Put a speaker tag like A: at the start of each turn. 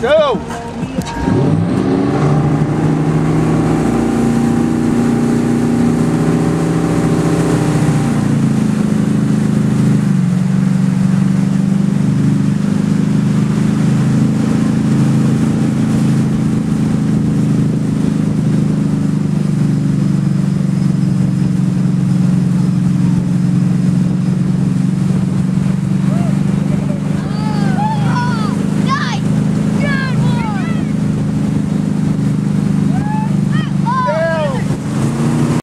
A: Go!